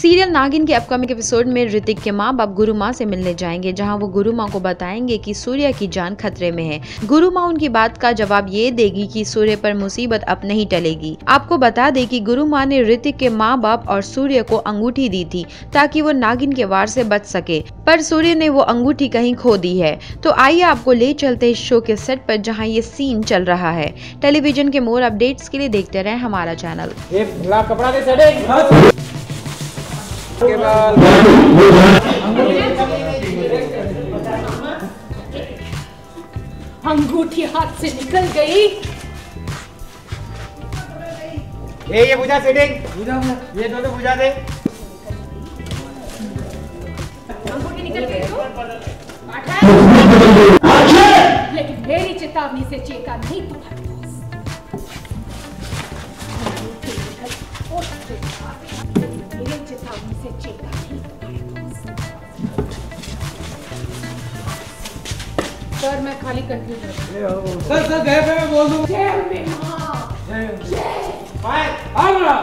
Serial नागिन के upcoming episode में ऋतिक के माँ बाप गुरु माँ से मिलने जाएँगे, जहाँ वो गुरु माँ को बताएँगे कि सूर्य की जान खतरे में है। गुरु माँ उनकी बात का जवाब ये देगी कि सूर्य पर मुसीबत अब नहीं टलेगी। आपको बता दे कि गुरु माँ ने ऋतिक के माँ बाप और सूर्य को अंगूठी दी थी, ताकि वो नागिन के वार से बच सके। पर सूर्य ने वो अंगूठी कहीं खो दी है। तो आइए आपको ले चलते इस शो के सेट पर, जहाँ ये सीन चल रहा है। टेलीविज़न के मोर अपडेट्स के लिए देखते रहे हमारा चैनल। बाद अंगूठी हाथ से निकल गई। ये ये बुझा सेटिंग बुझा ये दो तो बुझा दे अंगूठी निकल गई तो? है लेकिन मेरी चेतावनी से चेता नहीं तुम्हारे सर मैं खाली कंफ्यूज हूँ। सर सर गए पे मैं बोल दूँ। जय में। माँ फायर आमरा